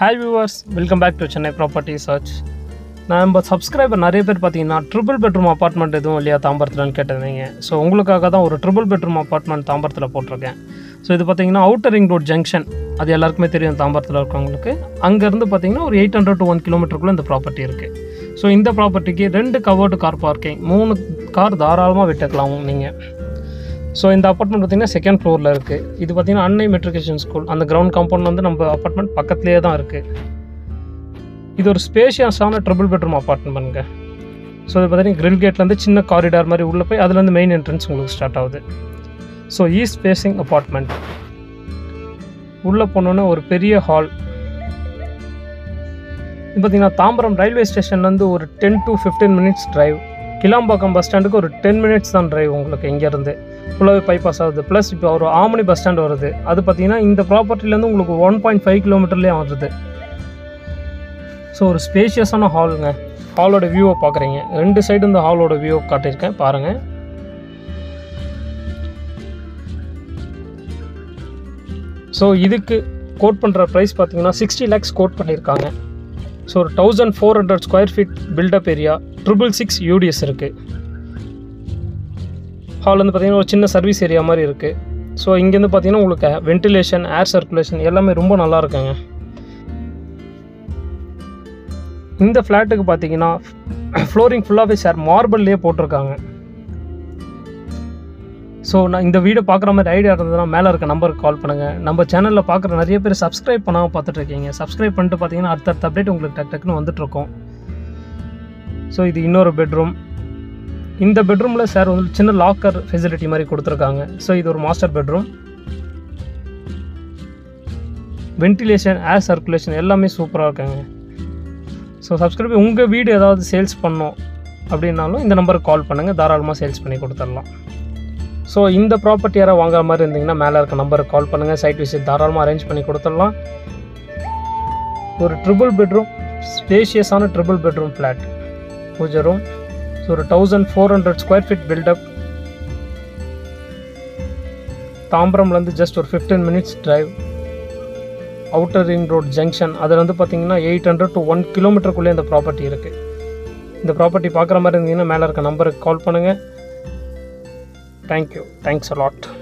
Hi viewers welcome back to Chennai property search நம்ம subscriber நிறைய பேர் பார்த்தீங்கன்னா ட்ரிபிள் பெட்ரூம் அப்பார்ட்மெண்ட் எதுவும் இல்லையா தாம்பரத்துலன்னு கேட்டிருந்தீங்க. ஸோ உங்களுக்காக தான் ஒரு ட்ரிபிள் பெட்ரூம் அப்பார்ட்மெண்ட் தாம்பரத்தில் போட்டிருக்கேன். ஸோ இது பார்த்தீங்கன்னா அவுட்டர் ரிங் ரோட் ஜங்ஷன் அது எல்லாருக்குமே தெரியும் தாம்பரத்தில் இருக்கவங்களுக்கு. அங்கேருந்து பார்த்தீங்கன்னா ஒரு எயிட் ஹண்ட்ரட் டு ஒன் கிலோமீட்டருக்குள்ளே இந்த ப்ராப்பர்ட்டி இருக்குது ஸோ இந்த ப்ராப்பர்ட்டிக்கு ரெண்டு கவர்டு கார் பார்க்கிங் மூணு கார் தாராளமாக விட்டுக்கலாம் நீங்கள் ஸோ இந்த அப்பார்ட்மெண்ட் பார்த்தீங்கன்னா செகண்ட் ஃப்ளோரில் இருக்குது இது பார்த்தீங்கன்னா அன்னை மெட்ரிகுலேஷன் ஸ்கூல் அந்த கிரவுண்ட் காம்பவுண்ட் வந்து நம்ம அப்பார்ட்மெண்ட் பக்கத்துலேயே தான் இருக்குது இது ஒரு ஸ்பேஷியஸான ட்ரிபிள் பெட்ரூம் அப்பார்ட்மெண்ட்டுங்க ஸோ இது பார்த்தீங்கன்னா கிரில் கேட்லேருந்து சின்ன காரிடார் மாதிரி உள்ளே போய் அதுலேருந்து மெயின் என்ட்ரன்ஸ் உங்களுக்கு ஸ்டார்ட் ஆகுது. ஸோ ஈஸ்ட் ஃபேஸிங் அப்பார்ட்மெண்ட் உள்ளே போனோன்னே ஒரு பெரிய ஹால் இது பார்த்தீங்கன்னா தாம்பரம் ரயில்வே ஸ்டேஷன்லேருந்து ஒரு ten to fifteen minutes drive Kilambakkam bus ஸ்டாண்டுக்கு ஒரு டென் மினிட்ஸ் தான் டிரைவ் உங்களுக்கு இங்கேருந்து. ஃபுல்லாகவே பைபாஸ் ஆகுது. ப்ளஸ் இப்போ ஒரு ஆமணி பஸ் ஸ்டாண்ட் வருது. அது பார்த்தீங்கன்னா இந்த ப்ராப்பர்ட்டிலேருந்து உங்களுக்கு ஒன் பாயிண்ட் ஃபைவ் கிலோமீட்டர்லேயே வருது ஸோ ஒரு ஸ்பேஷியஸான ஹாலுங்க ஹாலோட வியூவை பார்க்குறீங்க ரெண்டு சைடு இந்த ஹாலோட வியூவை காட்டியிருக்கேன். பாருங்கள் ஸோ இதுக்கு கோட் பண்ணுற ப்ரைஸ் பார்த்தீங்கன்னா சிக்ஸ்டி லேக்ஸ் கோட் பண்ணியிருக்காங்க. ஸோ ஒரு thousand four hundred square feet built up area triple six UDS இருக்குது ஹால் வந்து பார்த்திங்கன்னா ஒரு சின்ன சர்வீஸ் ஏரியா மாதிரி இருக்குது ஸோ இங்கேருந்து பார்த்தீங்கன்னா உங்களுக்கு வென்டிலேஷன் ஏர் சர்க்குலேஷன் எல்லாமே ரொம்ப நல்லா இருக்குங்க. இந்த ஃப்ளாட்டுக்கு பார்த்தீங்கன்னா ஃப்ளோரிங் ஃபுல்லாகவே சார் மார்பிள்லேயே போட்டிருக்காங்க. ஸோ நான் இந்த வீடியோ பார்க்குற மாதிரி ஐடியா இருந்ததுன்னா மேலே இருக்க நம்பருக்கு கால் பண்ணுங்கள் நம்ம சேனலில் பார்க்குற நிறைய பேர் சப்ஸ்கிரைப் பண்ணாமல் பார்த்துட்ருக்கீங்க. சப்ஸ்கிரைப் பண்ணிட்டு பார்த்தீங்கன்னா அடுத்தடுத்த அப்டேட் உங்களுக்கு டக் டக்குன்னு வந்துட்டுருக்கோம் ஸோ இது இன்னொரு பெட்ரூம் இந்த பெட்ரூமில் சார் வந்து சின்ன லாக்கர் ஃபெசிலிட்டி மாதிரி கொடுத்துருக்காங்க. ஸோ இது ஒரு master bedroom ventilation air circulation எல்லாமே சூப்பராக இருக்காங்க. ஸோ சப்ஸ்கிரைப் உங்கள் வீடு ஏதாவது சேல்ஸ் பண்ணோம் அப்படின்னாலும் இந்த நம்பருக்கு கால் பண்ணுங்கள் தாராளமாக சேல்ஸ் பண்ணி கொடுத்துடலாம். ஸோ இந்த ப்ராப்பர்ட்டி யாராவது வாங்குற மாதிரி இருந்தீங்கன்னா மேலே இருக்க நம்பருக்கு கால் பண்ணுங்கள் சைட் விசிட் தாராளமாக அரேஞ்ச் பண்ணி கொடுத்துடலாம். ஒரு triple bedroom ஸ்பேஷியஸான triple bedroom flat pooja room so ஒரு thousand four hundred square feet built up தாம்பரம்லேருந்து just ஒரு fifteen minutes drive outer ring road junction அதில் வந்து பார்த்தீங்கன்னா எயிட் ஹண்ட்ரட் டு ஒன் கிலோமீட்டருக்குள்ளே இந்த ப்ராப்பர்ட்டி இருக்குது இந்த ப்ராப்பர்ட்டி பார்க்குற மாதிரி இருந்தீங்கன்னா மேலே இருக்க நம்பருக்கு கால் பண்ணுங்கள் thank you. Thanks a lot.